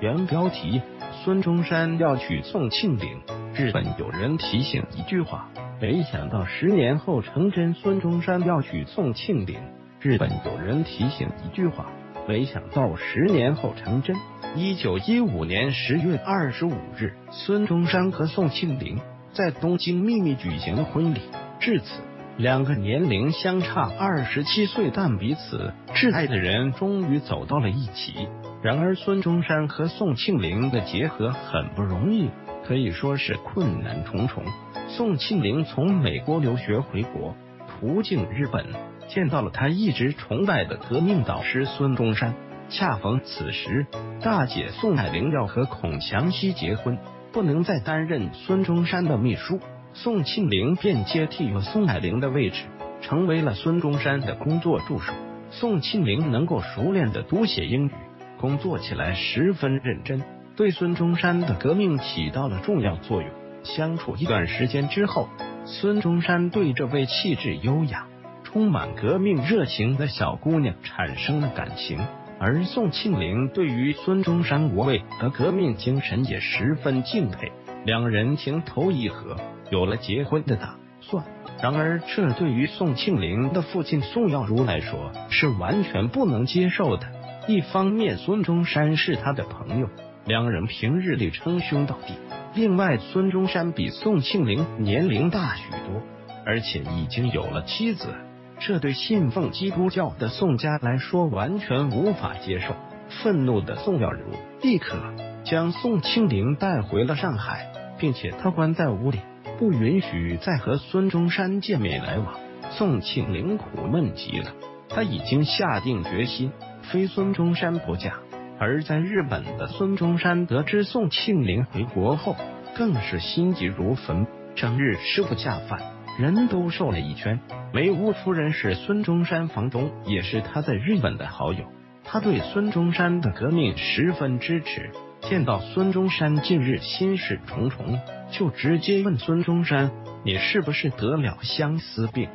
原标题：孙中山要娶宋庆龄。日本有人提醒一句话，没想到十年后成真。孙中山要娶宋庆龄。日本有人提醒一句话，没想到十年后成真。一九一五年十月二十五日，孙中山和宋庆龄在东京秘密举行了婚礼。至此。两个年龄相差二十七岁但彼此挚爱的人终于走到了一起。然而，孙中山和宋庆龄的结合很不容易，可以说是困难重重。宋庆龄从美国留学回国，途径日本，见到了他一直崇拜的革命导师孙中山。恰逢此时，大姐宋霭龄要和孔祥熙结婚，不能再担任孙中山的秘书。宋庆龄便接替了宋霭龄的位置，成为了孙中山的工作助手。宋庆龄能够熟练的读写英语，工作起来十分认真，对孙中山的革命起到了重要作用。相处一段时间之后，孙中山对这位气质优雅、充满革命热情的小姑娘产生了感情，而宋庆龄对于孙中山无畏和革命精神也十分敬佩，两人情投意合。有了结婚的打算，然而这对于宋庆龄的父亲宋耀如来说是完全不能接受的。一方面，孙中山是他的朋友，两人平日里称兄道弟；另外，孙中山比宋庆龄年龄大许多，而且已经有了妻子，这对信奉基督教的宋家来说完全无法接受。愤怒的宋耀如立刻将宋庆龄带回了上海，并且他关在屋里。不允许再和孙中山见面来往，宋庆龄苦闷极了。他已经下定决心非孙中山不嫁。而在日本的孙中山得知宋庆龄回国后，更是心急如焚，整日吃不下饭，人都瘦了一圈。梅屋夫人是孙中山房东，也是他在日本的好友，他对孙中山的革命十分支持。见到孙中山近日心事重重，就直接问孙中山：“你是不是得了相思病？”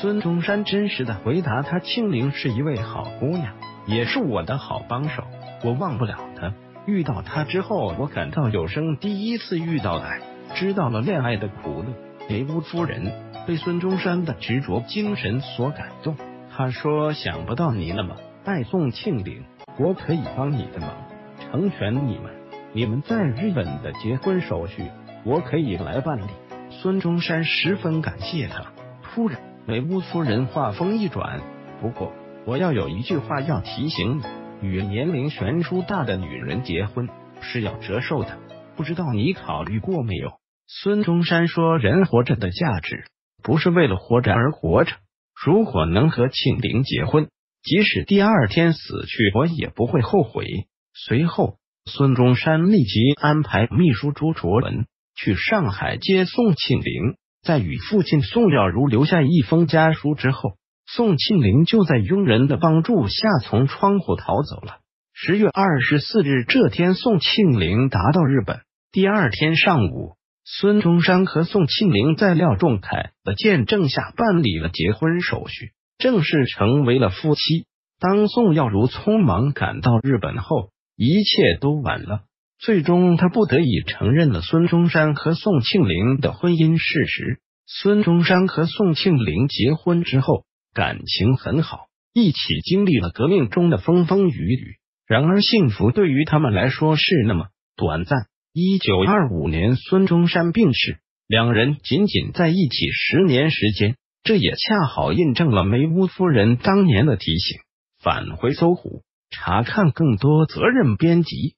孙中山真实的回答：“他庆龄是一位好姑娘，也是我的好帮手，我忘不了她。遇到她之后，我感到有生第一次遇到爱，知道了恋爱的苦乐。”梅屋夫人被孙中山的执着精神所感动，他说：“想不到你那么爱宋庆龄，我可以帮你的忙，成全你们。”你们在日本的结婚手续，我可以来办理。孙中山十分感谢他。突然，美屋夫人话锋一转：“不过，我要有一句话要提醒你：与年龄悬殊大的女人结婚是要折寿的。不知道你考虑过没有？”孙中山说：“人活着的价值不是为了活着而活着。如果能和庆龄结婚，即使第二天死去，我也不会后悔。”随后。孙中山立即安排秘书朱卓文去上海接宋庆龄，在与父亲宋耀如留下一封家书之后，宋庆龄就在佣人的帮助下从窗户逃走了。十月二十四日这天，宋庆龄达到日本。第二天上午，孙中山和宋庆龄在廖仲恺的见证下办理了结婚手续，正式成为了夫妻。当宋耀如匆忙赶到日本后，一切都晚了，最终他不得已承认了孙中山和宋庆龄的婚姻事实。孙中山和宋庆龄结婚之后，感情很好，一起经历了革命中的风风雨雨。然而，幸福对于他们来说是那么短暂。一九二五年，孙中山病逝，两人仅仅在一起十年时间，这也恰好印证了梅屋夫人当年的提醒：返回搜狐。查看更多责任编辑。